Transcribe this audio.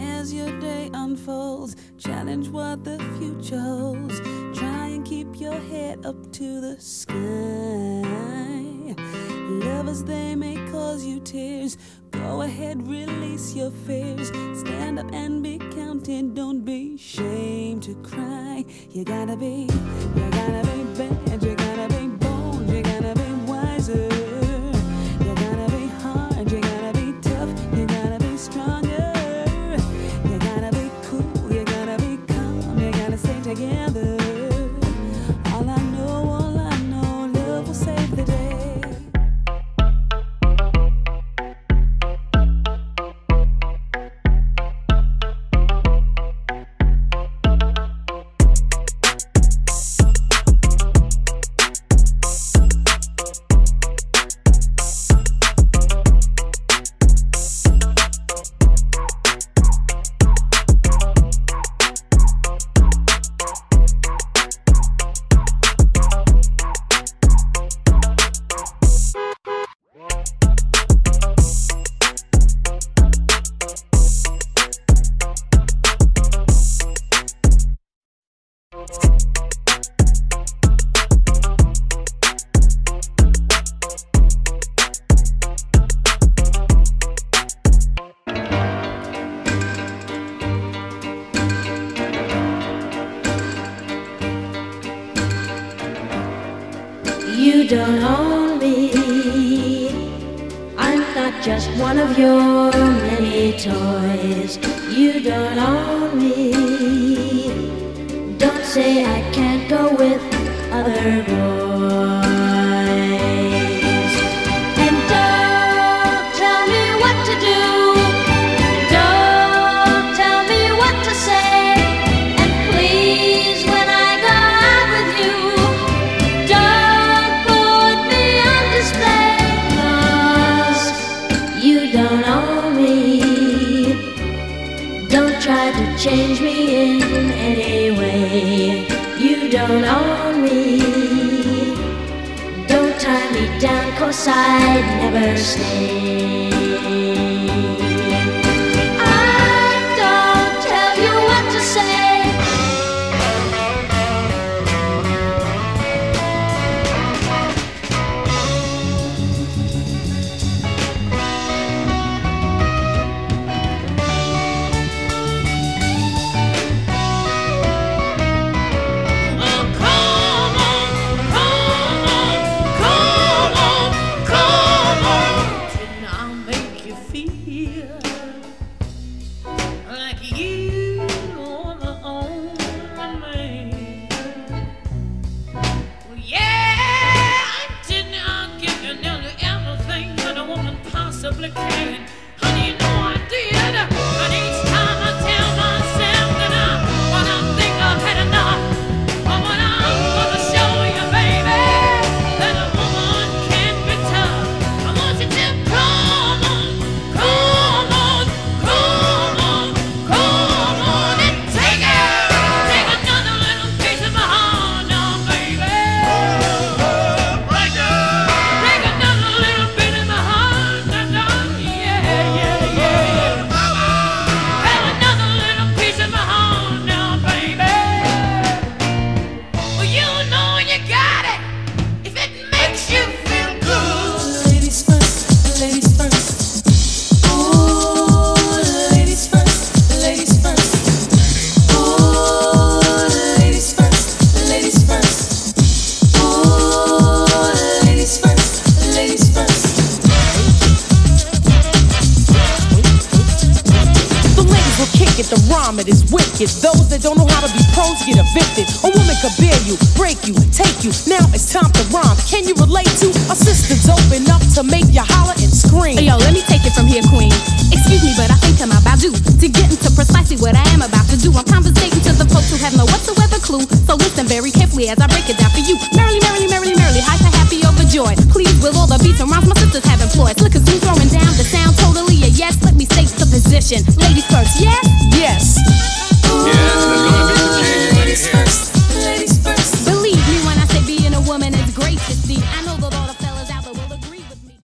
as your day unfolds. Challenge what the future holds. Try and keep your head up to the sky. Lovers, they may cause you tears. Go ahead, release your fears. Stand up and be counted. Don't be ashamed to cry. You gotta be You don't own me. I'm not just one of your many toys. You don't own me. Don't say I can't go with other boys. Don't try to change me in any way. You don't own me. Don't tie me down, cause I'd never stay. Possibly will it, the rhyme it is wicked. Those that don't know how to be pros get evicted. A woman could bear you, break you, take you. Now it's time to rhyme. Can you relate to a sister's open up to make you holler and scream? Yo, let me take it from here, queen. Excuse me, but I think I'm about due to get into precisely what I am about to do. I'm conversating to the folks who have no whatsoever clue. So listen very carefully as I break it down for you. Merrily, merrily, merrily, merrily, hyper, happy, overjoyed. Please, with all the beats and rhymes my sisters have employed. As me throwing down the sound, totally a yes. Let me state the position. Ladies first, yes?